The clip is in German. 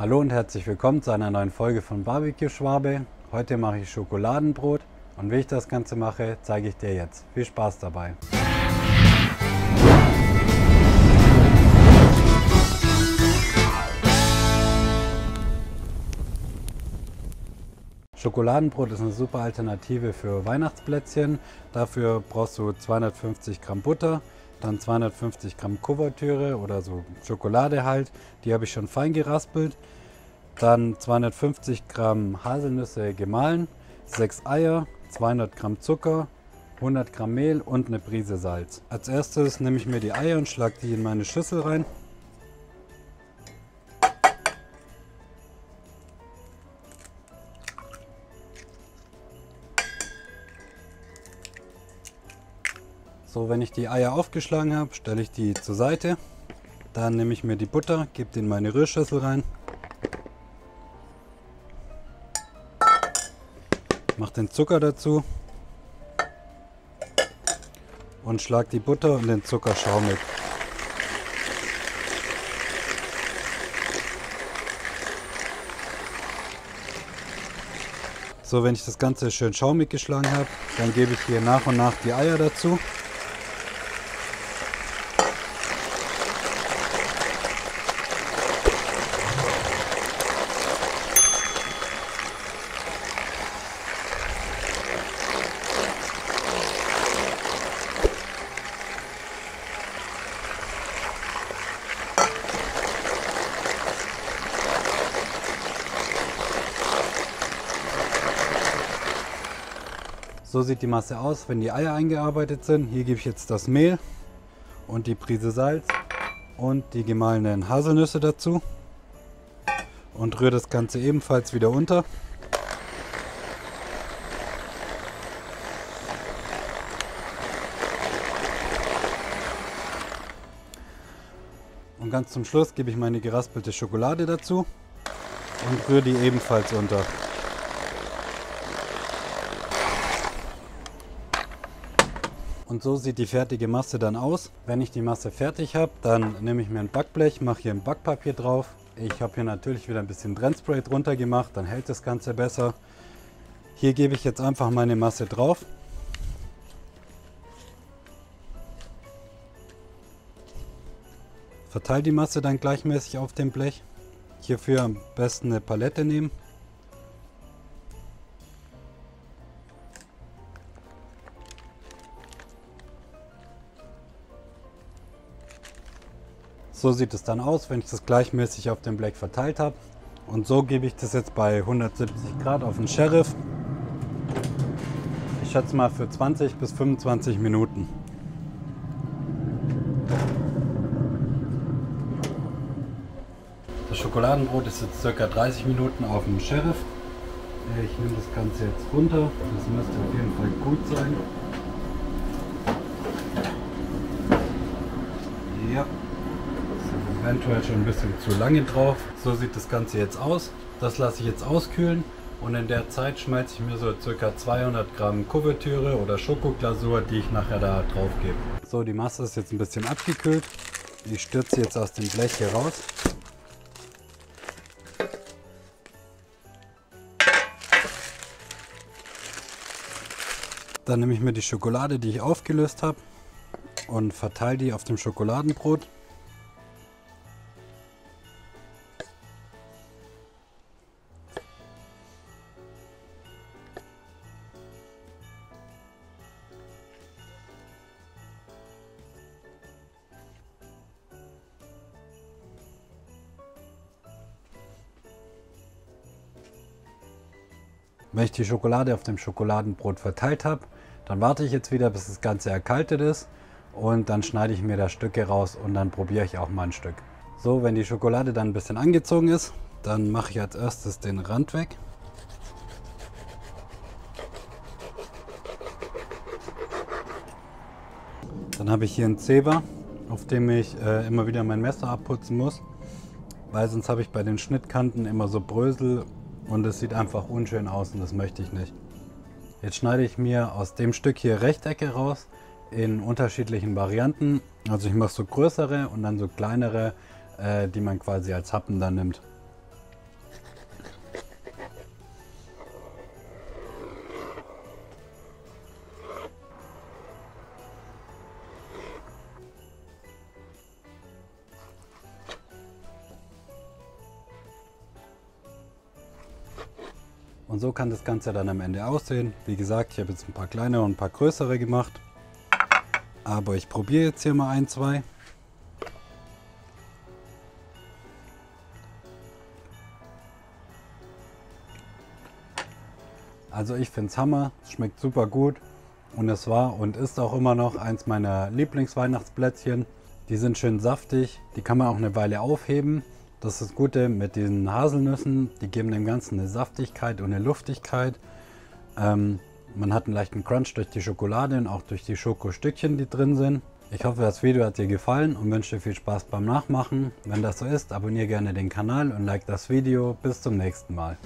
Hallo und herzlich willkommen zu einer neuen Folge von Barbecue Schwabe. Heute mache ich Schokoladenbrot und wie ich das Ganze mache, zeige ich dir jetzt. Viel Spaß dabei! Schokoladenbrot ist eine super Alternative für Weihnachtsplätzchen. Dafür brauchst du 250 Gramm Butter, dann 250 Gramm Kuvertüre oder so Schokolade halt. Die habe ich schon fein geraspelt. Dann 250 Gramm Haselnüsse gemahlen, 6 Eier, 200 Gramm Zucker, 100 Gramm Mehl und eine Prise Salz. Als erstes nehme ich mir die Eier und schlage die in meine Schüssel rein. So, wenn ich die Eier aufgeschlagen habe, stelle ich die zur Seite. Dann nehme ich mir die Butter, gebe die in meine Rührschüssel rein. Mache den Zucker dazu und schlage die Butter und den Zucker schaumig. So, wenn ich das Ganze schön schaumig geschlagen habe, dann gebe ich hier nach und nach die Eier dazu. So sieht die Masse aus, wenn die Eier eingearbeitet sind. Hier gebe ich jetzt das Mehl und die Prise Salz und die gemahlenen Haselnüsse dazu und rühre das Ganze ebenfalls wieder unter. Und ganz zum Schluss gebe ich meine geraspelte Schokolade dazu und rühre die ebenfalls unter. Und so sieht die fertige Masse dann aus. Wenn ich die Masse fertig habe, dann nehme ich mir ein Backblech, mache hier ein Backpapier drauf. Ich habe hier natürlich wieder ein bisschen Brennspray drunter gemacht, dann hält das Ganze besser. Hier gebe ich jetzt einfach meine Masse drauf. Verteile die Masse dann gleichmäßig auf dem Blech. Hierfür am besten eine Palette nehmen. So sieht es dann aus, wenn ich das gleichmäßig auf dem Blech verteilt habe. Und so gebe ich das jetzt bei 170 Grad auf den Sheriff. Ich schätze mal für 20 bis 25 Minuten. Das Schokoladenbrot ist jetzt ca. 30 Minuten auf dem Sheriff. Ich nehme das Ganze jetzt runter. Das müsste auf jeden Fall gut sein. Ja, eventuell schon ein bisschen zu lange drauf. So sieht das Ganze jetzt aus. Das lasse ich jetzt auskühlen und in der Zeit schmelze ich mir so ca. 200 Gramm Kuvertüre oder Schokoglasur, die ich nachher da drauf gebe. So, die Masse ist jetzt ein bisschen abgekühlt. Ich stürze jetzt aus dem Blech hier raus. Dann nehme ich mir die Schokolade, die ich aufgelöst habe und verteile die auf dem Schokoladenbrot. Wenn ich die Schokolade auf dem Schokoladenbrot verteilt habe, dann warte ich jetzt wieder, bis das Ganze erkaltet ist und dann schneide ich mir da Stücke raus und dann probiere ich auch mal ein Stück. So, wenn die Schokolade dann ein bisschen angezogen ist, dann mache ich als erstes den Rand weg. Dann habe ich hier einen Zeber, auf dem ich äh, immer wieder mein Messer abputzen muss, weil sonst habe ich bei den Schnittkanten immer so Brösel und es sieht einfach unschön aus und das möchte ich nicht. Jetzt schneide ich mir aus dem Stück hier Rechtecke raus in unterschiedlichen Varianten. Also ich mache so größere und dann so kleinere, äh, die man quasi als Happen dann nimmt. Und so kann das Ganze dann am Ende aussehen. Wie gesagt, ich habe jetzt ein paar kleine und ein paar größere gemacht. Aber ich probiere jetzt hier mal ein, zwei. Also ich finde es Hammer, schmeckt super gut und es war und ist auch immer noch eins meiner Lieblingsweihnachtsplätzchen. Die sind schön saftig, die kann man auch eine Weile aufheben. Das ist das Gute mit diesen Haselnüssen, die geben dem Ganzen eine Saftigkeit und eine Luftigkeit. Ähm, man hat einen leichten Crunch durch die Schokolade und auch durch die Schokostückchen, die drin sind. Ich hoffe, das Video hat dir gefallen und wünsche dir viel Spaß beim Nachmachen. Wenn das so ist, abonniere gerne den Kanal und like das Video. Bis zum nächsten Mal.